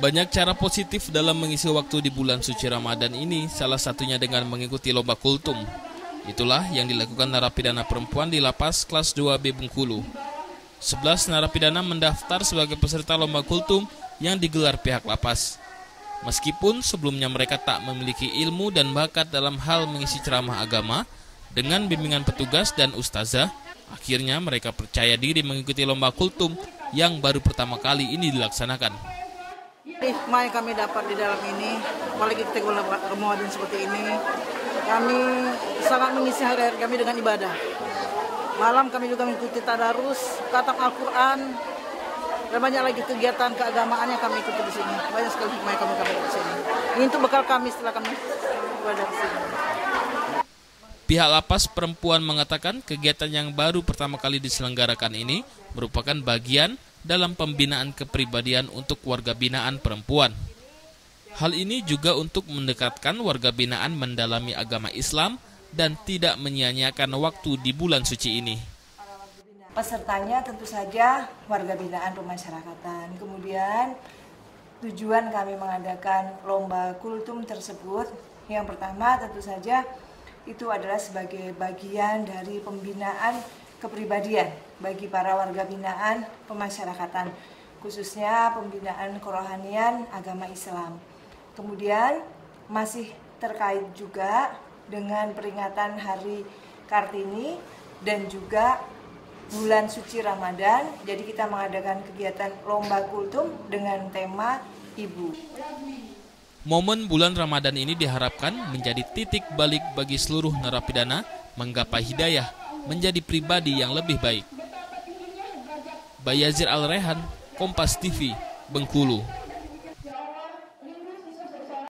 Banyak cara positif dalam mengisi waktu di bulan suci Ramadan ini, salah satunya dengan mengikuti lomba kultum. Itulah yang dilakukan narapidana perempuan di lapas kelas 2B Bengkulu. 11 narapidana mendaftar sebagai peserta lomba kultum yang digelar pihak lapas. Meskipun sebelumnya mereka tak memiliki ilmu dan bakat dalam hal mengisi ceramah agama, dengan bimbingan petugas dan ustazah, akhirnya mereka percaya diri mengikuti lomba kultum yang baru pertama kali ini dilaksanakan. Hikmah yang kami dapat di dalam ini, apalagi kita Ramadan seperti ini, kami sangat mengisi hari-hari kami dengan ibadah. Malam kami juga mengikuti tadarus, kata Al-Quran, dan banyak lagi kegiatan keagamaan yang kami ikuti di sini. Banyak sekali hikmah yang kami dapat di sini. Ini untuk bekal kami setelah kami ibadah di sini. Pihak lapas perempuan mengatakan kegiatan yang baru pertama kali diselenggarakan ini merupakan bagian dalam pembinaan kepribadian untuk warga binaan perempuan. Hal ini juga untuk mendekatkan warga binaan mendalami agama Islam dan tidak menyia-nyiakan waktu di bulan suci ini. Pesertanya tentu saja warga binaan pemasyarakatan. Kemudian tujuan kami mengadakan lomba kultum tersebut yang pertama tentu saja itu adalah sebagai bagian dari pembinaan kepribadian bagi para warga binaan pemasyarakatan khususnya pembinaan kerohanian agama Islam. Kemudian masih terkait juga dengan peringatan Hari Kartini dan juga bulan suci Ramadan. Jadi kita mengadakan kegiatan lomba kultum dengan tema ibu. Momen bulan Ramadan ini diharapkan menjadi titik balik bagi seluruh narapidana menggapai hidayah menjadi pribadi yang lebih baik. Bayazir Al-Rehan, Kompas TV, Bengkulu.